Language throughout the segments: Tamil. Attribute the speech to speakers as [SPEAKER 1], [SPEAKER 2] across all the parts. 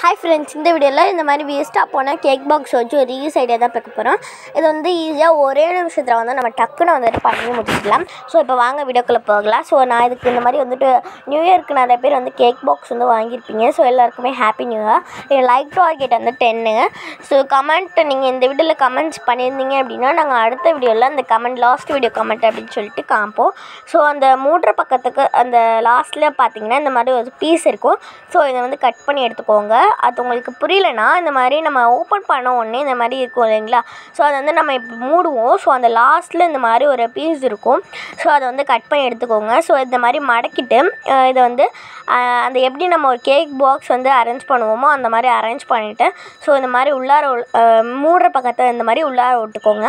[SPEAKER 1] ஹாய் ஃப்ரெண்ட்ஸ் இந்த வீடியோவில் இந்த மாதிரி வேஸ்ட்டாக போனால் கேக் பாக்ஸ் வச்சு ஒரு ஈஸ் ஐடியா தான் பார்க்க போகிறோம் இது வந்து ஈஸியாக ஒரே நிமிஷத்தில் வந்து நம்ம டக்குன்னு வந்துட்டு பண்ணி முடிச்சிக்கலாம் ஸோ இப்போ வாங்க வீடியோக்குள்ளே போகலாம். ஸோ நான் இதுக்கு இந்த மாதிரி வந்துட்டு நியூ இயர்க்கு நிறைய பேர் வந்து கேக் பாக்ஸ் வந்து வாங்கியிருப்பீங்க. ஸோ எல்லாருக்குமே happy new year like target வந்து டென்னு ஸோ கமெண்ட் நீங்கள் இந்த வீடியோவில் கமெண்ட்ஸ் பண்ணியிருந்தீங்க அப்படின்னா நாங்கள் அடுத்த வீடியோவில் அந்த கமெண்ட் லாஸ்ட் வீடியோ கமெண்ட் அப்படின்னு சொல்லிட்டு காமிப்போம் ஸோ அந்த மூன்று பக்கத்துக்கு அந்த லாஸ்ட்டில் பார்த்தீங்கன்னா இந்த மாதிரி ஒரு பீஸ் இருக்கும். ஸோ இதை வந்து கட் பண்ணி எடுத்துக்கோங்க. அது உங்களுக்கு புரியலனா இந்த மாதிரி நம்ம ஓப்பன் பண்ண உடனே இந்த மாதிரி இருக்கும் இல்லைங்களா? ஸோ அதை வந்து நம்ம இப்போ மூடுவோம். ஸோ அந்த லாஸ்ட்டில் இந்த மாதிரி ஒரு பீஸ் இருக்கும். ஸோ அதை வந்து கட் பண்ணி எடுத்துக்கோங்க. ஸோ இந்த மாதிரி மடக்கிட்டு இதை வந்து அந்த எப்படி நம்ம ஒரு கேக் பாக்ஸ் வந்து அரேஞ்ச் பண்ணுவோமோ அந்த மாதிரி அரேஞ்ச் பண்ணிவிட்டு ஸோ இந்த மாதிரி உள்ளார மூடுற பக்கத்தை இந்த மாதிரி உள்ளார ஒட்டுக்கோங்க.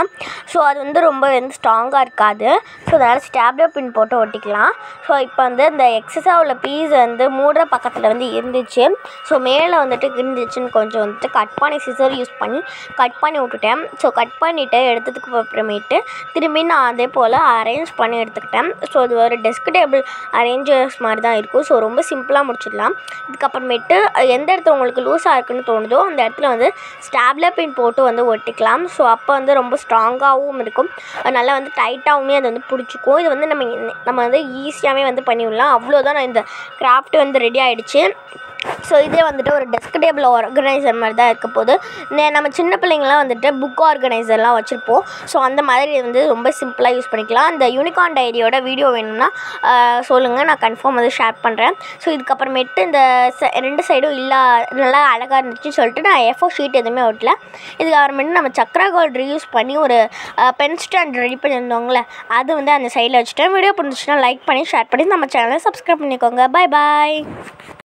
[SPEAKER 1] ஸோ அது வந்து ரொம்ப வந்து ஸ்ட்ராங்காக இருக்காது. ஸோ அதனால் ஸ்டாப்லோ பின் போட்டு ஒட்டிக்கலாம். ஸோ இப்போ வந்து இந்த எக்ஸஸாக உள்ள பீஸ் வந்து மூடுற பக்கத்தில் வந்து இருந்துச்சு. ஸோ மேலே வந்துட்டு இருந்துச்சுன்னு கொஞ்சம் வந்துட்டு கட் பண்ணி சிசர் யூஸ் பண்ணி கட் பண்ணி விட்டுட்டேன். ஸோ கட் பண்ணிவிட்டு எடுத்ததுக்கு அப்புறமேட்டு திரும்பி நான் அதே போல் அரேஞ்ச் பண்ணி எடுத்துக்கிட்டேன். ஸோ அது ஒரு டெஸ்க் டேபிள் அரேஞ்சர்ஸ் மாதிரி தான் இருக்கும். ஸோ ரொம்ப சிம்பிளாக முடிச்சிடலாம். இதுக்கப்புறமேட்டு எந்த இடத்துல உங்களுக்கு லூஸாக இருக்குன்னு தோணுதோ அந்த இடத்துல வந்து ஸ்டாப்லர் பின் போட்டு வந்து ஒட்டிக்கலாம். ஸோ அப்போ வந்து ரொம்ப ஸ்ட்ராங்காகவும் இருக்கும். நல்லா வந்து டைட்டாகவுமே அது வந்து பிடிச்சிக்கும். இது வந்து நம்ம நம்ம வந்து ஈஸியாகவே வந்து பண்ணிவிடலாம் அவ்வளோதான் நான் இந்த கிராஃப்ட் வந்து ரெடி ஆகிடுச்சு ஸோ இதே வந்துட்டு ஒரு டெஸ்க் டேபிள் ஆர்கனைசர் மாதிரி தான் இருக்க போகுது. நம்ம சின்ன பிள்ளைங்களாம் வந்துட்டு புக் ஆர்கனைசர்லாம் வச்சுருப்போம். ஸோ அந்த மாதிரி வந்து ரொம்ப சிம்பிளாக யூஸ் பண்ணிக்கலாம். அந்த யூனிகார்ன் டைரியோட வீடியோ வேணும்னா சொல்லுங்கள் நான் கன்ஃபார்ம் வந்து ஷேர் பண்ணுறேன் ஸோ இதுக்கப்புறமேட்டு இந்த ச- ரெண்டு சைடும் இல்லை நல்லா அழகாக இருந்துச்சுன்னு சொல்லிட்டு நான் எஃப்ஓ ஷீட் எதுவுமே ஒட்டல. இதுக்கு அப்புறமேட்டு நம்ம சக்ரா கோல்டு ரீயூஸ் பண்ணி ஒரு பென் ஸ்டாண்ட் ரெடி பண்ணியிருந்தோங்களே அது வந்து அந்த சைடில் வச்சுட்டேன். வீடியோ பிடிச்சிச்சுன்னா லைக் பண்ணி ஷேர் பண்ணி நம்ம சேனலை சப்ஸ்கிரைப் பண்ணிக்கோங்க. Bye bye